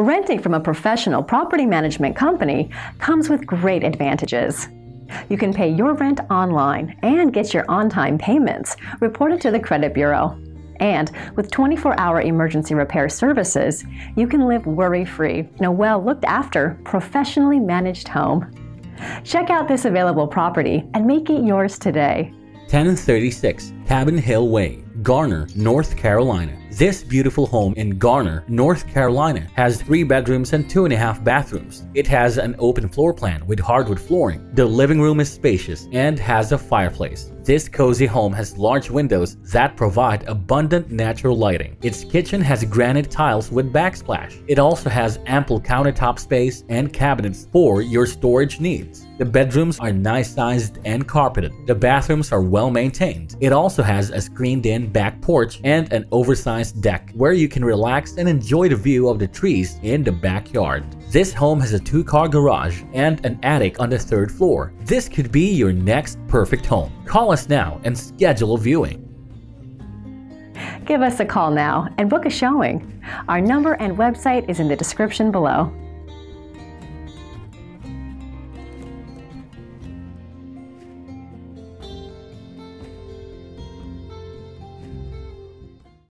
Renting from a professional property management company comes with great advantages. You can pay your rent online and get your on time payments reported to the credit bureau. And with 24 hour emergency repair services, you can live worry free in a well looked after, professionally managed home. Check out this available property and make it yours today. 1036 Cabin Hill Way, Garner, North Carolina. This beautiful home in Garner, North Carolina has three bedrooms and two and a half bathrooms. It has an open floor plan with hardwood flooring. The living room is spacious and has a fireplace. This cozy home has large windows that provide abundant natural lighting. Its kitchen has granite tiles with backsplash. It also has ample countertop space and cabinets for your storage needs. The bedrooms are nice sized and carpeted. The bathrooms are well maintained. It also has a screened in back porch and an oversized deck where you can relax and enjoy the view of the trees in the backyard. This home has a two car garage and an attic on the third floor. This could be your next perfect home. Call us now and schedule a viewing. Give us a call now and book a showing. Our number and website is in the description below.